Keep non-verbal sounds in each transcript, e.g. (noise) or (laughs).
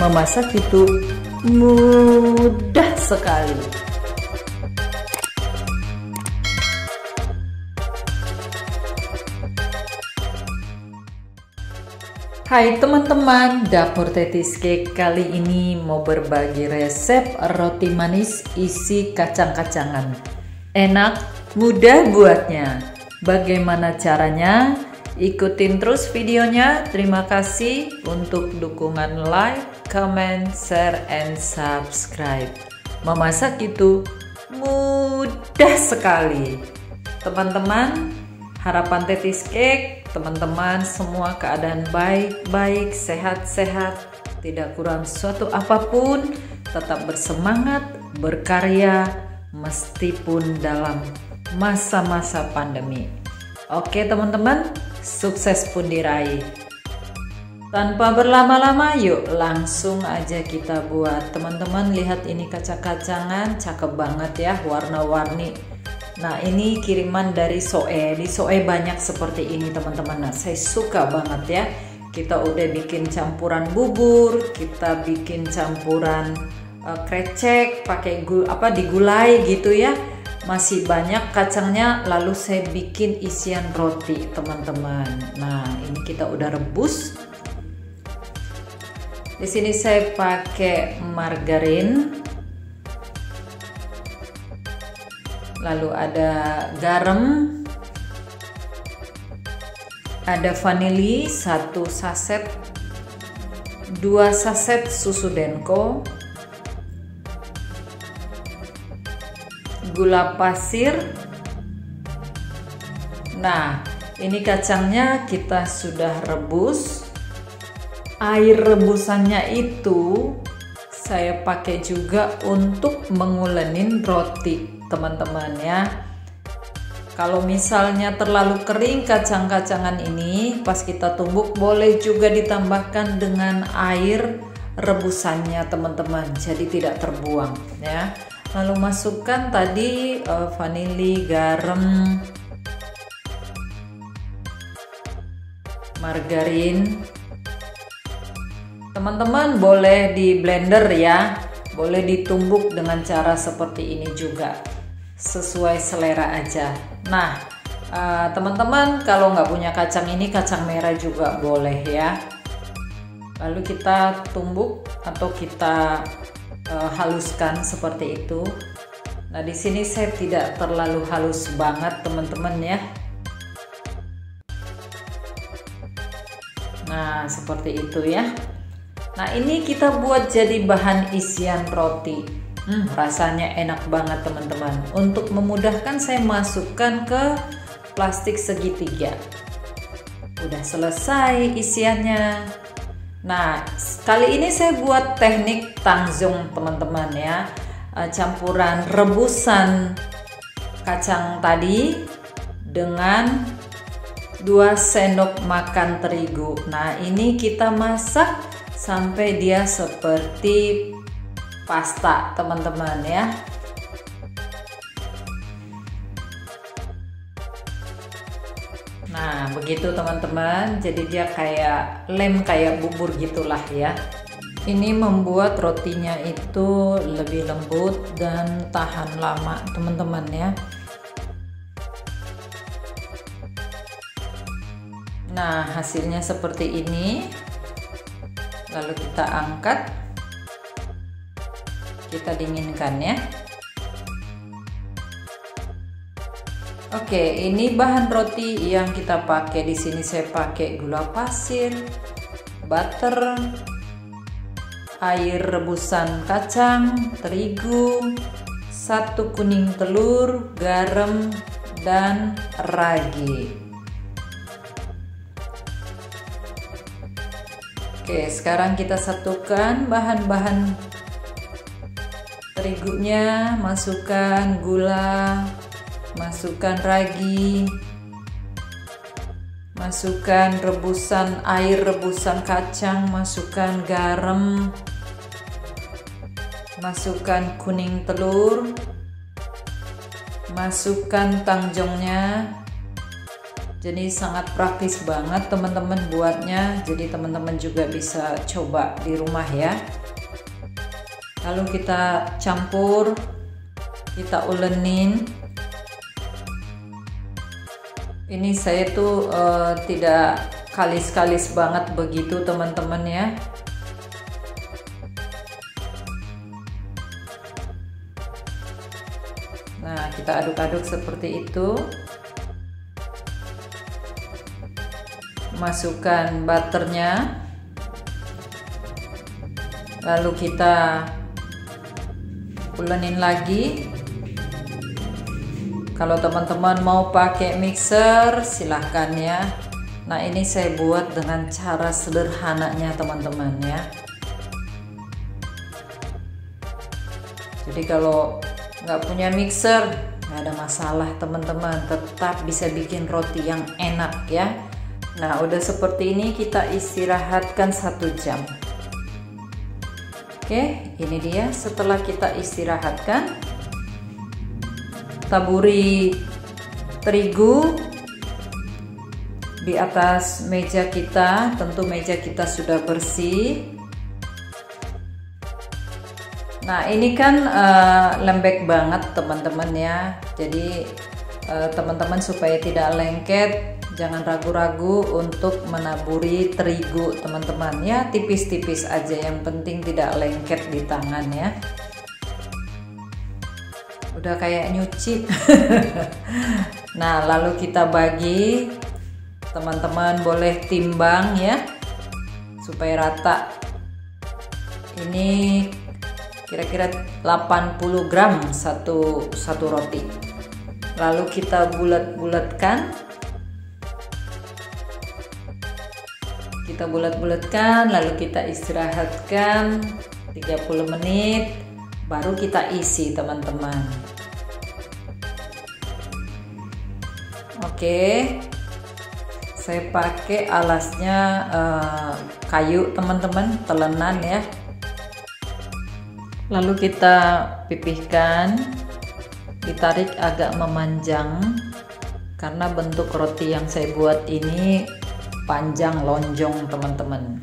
Memasak itu mudah sekali. Hai teman-teman, Dapur Tetis Cake kali ini mau berbagi resep roti manis isi kacang-kacangan. Enak, mudah buatnya. Bagaimana caranya? Ikutin terus videonya. Terima kasih untuk dukungan like, comment, share, and subscribe. Memasak itu mudah sekali. Teman-teman, harapan Tetis Cake teman-teman semua keadaan baik-baik, sehat-sehat, tidak kurang suatu apa pun, tetap bersemangat, berkarya, meskipun dalam masa-masa pandemi. Oke teman-teman, sukses pun diraih. Tanpa berlama-lama, yuk langsung aja kita buat. Teman-teman lihat ini kacang-kacangan, cakep banget ya, warna-warni Nah ini kiriman dari Soe, di Soe banyak seperti ini teman-teman. Nah saya suka banget ya. Kita udah bikin campuran bubur, kita bikin campuran uh, krecek, pakai gu apa digulai gitu ya. Masih banyak kacangnya, lalu saya bikin isian roti teman-teman. Nah ini kita udah rebus. Di sini saya pakai margarin, lalu ada garam ada vanili satu saset dua saset susu denko gula pasir. Nah ini kacangnya kita sudah rebus. Air rebusannya itu saya pakai juga untuk mengulenin roti teman-teman ya. Kalau misalnya terlalu kering kacang-kacangan ini pas kita tumbuk boleh juga ditambahkan dengan air rebusannya teman-teman. Jadi tidak terbuang ya lalu masukkan tadi uh, vanili garam margarin teman-teman boleh di blender ya boleh ditumbuk dengan cara seperti ini juga sesuai selera aja. Nah, eh, teman-teman uh, kalau nggak punya kacang ini kacang merah juga boleh ya. Lalu kita tumbuk atau kita uh, haluskan seperti itu. Nah di sini saya tidak terlalu halus banget teman-teman ya. Nah seperti itu ya. Nah ini kita buat jadi bahan isian roti. Hmm, rasanya enak banget teman-teman. Untuk memudahkan saya masukkan ke plastik segitiga. Udah selesai isiannya. Nah, kali ini saya buat teknik tangzong teman-teman ya. Eh, campuran rebusan kacang tadi dengan 2 sendok makan terigu. Nah, ini kita masak sampai dia seperti pasta teman-teman ya Nah begitu teman-teman. Jadi dia kayak lem kayak bubur gitulah ya. Ini membuat rotinya itu lebih lembut dan tahan lama teman-teman ya. Nah hasilnya seperti ini. Lalu kita angkat. Kita dinginkan ya Oke, ini bahan roti yang kita pakai di sini. Saya pakai gula pasir, butter, air rebusan kacang, terigu, satu kuning telur, garam, dan ragi. Oke, sekarang kita satukan bahan-bahan terigunya. Masukkan gula masukkan ragi. Masukkan rebusan air rebusan kacang masukkan garam. Masukkan kuning telur. Masukkan tangjongnya jadi sangat praktis banget teman-teman buatnya. Jadi teman-teman juga bisa coba di rumah ya. Lalu kita campur kita ulenin ini saya tuh uh, tidak kalis-kalis banget begitu teman-teman ya. Nah kita aduk-aduk seperti itu. Masukkan butternya. Lalu kita ulenin lagi kalau teman-teman mau pakai mixer silahkan ya. Nah ini saya buat dengan cara sederhananya teman-teman ya. Jadi kalau nggak punya mixer nggak ada masalah teman-teman. Tetap bisa bikin roti yang enak ya. Nah udah seperti ini kita istirahatkan satu jam. Oke ini dia. Setelah kita istirahatkan taburi terigu di atas meja kita. Tentu meja kita sudah bersih. Nah ini kan uh, lembek banget teman-teman ya. Jadi eh, teman-teman uh, supaya tidak lengket jangan ragu-ragu untuk menaburi terigu teman-teman ya. Tipis-tipis aja yang penting tidak lengket di tangan ya udah kayak nyuci. (laughs) Nah lalu kita bagi. Teman-teman boleh timbang ya supaya rata. Ini kira-kira 80 gram satu satu roti. Lalu kita bulat-bulatkan. Kita bulat-bulatkan lalu kita istirahatkan 30 menit baru kita isi teman-teman Oke, saya pakai alasnya uh, kayu teman-teman, telenan ya. Lalu kita pipihkan, ditarik agak memanjang. Karena bentuk roti yang saya buat ini panjang lonjong teman-teman.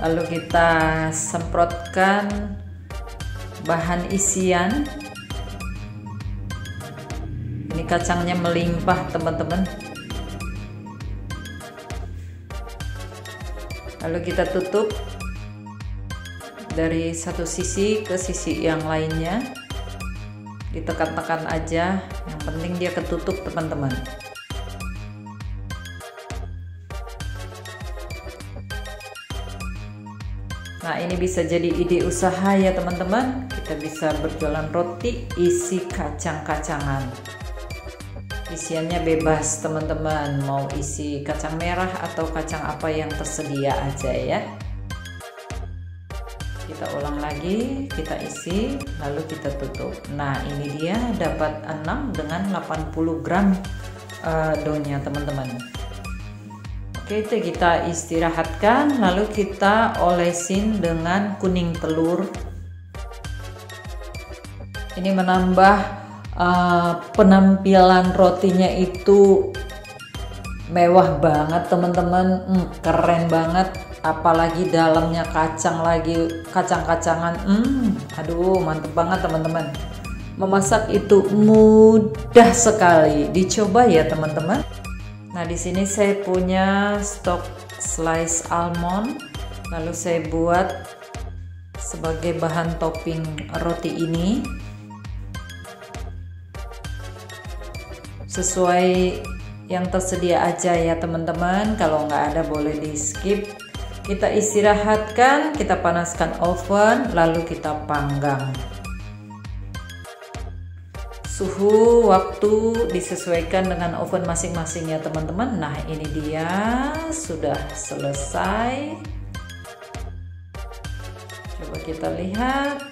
Lalu kita semprotkan bahan isian kacangnya melimpah teman-teman. Lalu kita tutup dari satu sisi ke sisi yang lainnya. Ditekan-tekan aja. Yang penting dia ketutup teman-teman. Nah ini bisa jadi ide usaha ya teman-teman. Kita bisa berjualan roti isi kacang-kacangan isiannya bebas teman-teman. Mau isi kacang merah atau kacang apa yang tersedia aja ya. Kita ulang lagi kita isi lalu kita tutup. Nah ini dia dapat 6 dengan 80 gram uh, donya teman-teman. Oke itu kita istirahatkan lalu kita olesin dengan kuning telur. Ini menambah uh, penampilan rotinya itu mewah banget teman-teman. Hmm, keren banget. Apalagi dalamnya kacang lagi kacang-kacangan. Hmm, aduh mantep banget teman-teman. Memasak itu mudah sekali. Dicoba ya teman-teman. Nah di sini saya punya stok slice almond. Lalu saya buat sebagai bahan topping roti ini sesuai yang tersedia aja ya teman-teman. Kalau nggak ada boleh di skip. Kita istirahatkan kita panaskan oven lalu kita panggang. Suhu waktu disesuaikan dengan oven masing-masing ya teman-teman. Nah ini dia. Sudah selesai. Coba kita lihat.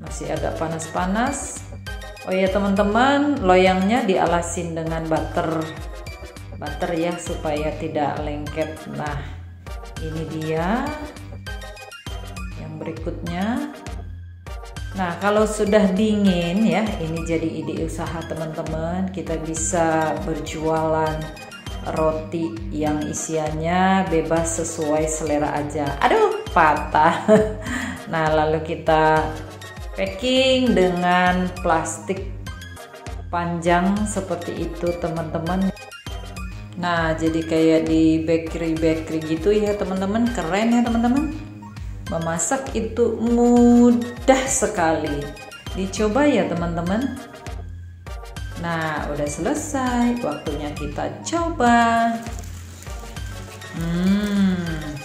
Masih agak panas-panas Oh ya teman-teman, loyangnya dialasin dengan butter. Butter ya supaya tidak lengket. Nah, ini dia. Yang berikutnya Nah, kalau sudah dingin ya, ini jadi ide usaha teman-teman. Kita bisa berjualan roti yang isiannya bebas sesuai selera aja. Aduh, patah. (laughs) Nah, lalu kita packing dengan plastik panjang seperti itu, teman-teman. Nah, jadi kayak di bakery-bakery gitu ya, teman-teman. Keren ya, teman-teman. Memasak itu mudah sekali. Dicoba ya teman-teman. Nah, udah selesai. Waktunya kita coba. Hmm.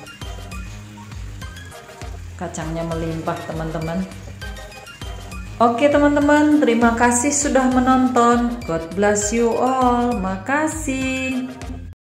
Kacangnya melimpah teman-teman. Oke teman-teman, terima kasih sudah menonton. God bless you all. Makasih.